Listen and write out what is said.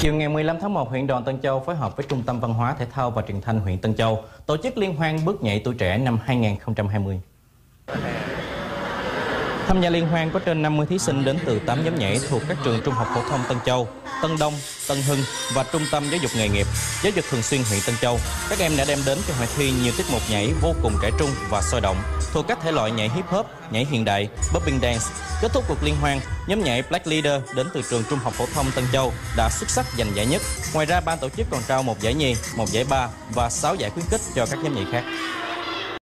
Chiều ngày 15 tháng 1, huyện Đoàn Tân Châu phối hợp với Trung tâm Văn hóa Thể thao và Truyền thanh huyện Tân Châu tổ chức liên hoan bước nhảy tuổi trẻ năm 2020. Tham gia liên hoan có trên 50 thí sinh đến từ 8 nhóm nhảy thuộc các trường trung học phổ thông Tân Châu, Tân Đông, Tân Hưng và Trung tâm Giáo dục Nghề nghiệp, Giáo dục Thường xuyên huyện Tân Châu. Các em đã đem đến cho hội thi nhiều tiết mục nhảy vô cùng trẻ trung và sôi động, thuộc các thể loại nhảy hip hop, nhảy hiện đại, popping dance. Kết thúc cuộc liên hoan, nhóm nhảy Black Leader đến từ trường trung học phổ thông Tân Châu đã xuất sắc giành giải nhất. Ngoài ra, ban tổ chức còn trao một giải nhì, một giải ba và 6 giải khuyến khích cho các nhóm nhảy khác.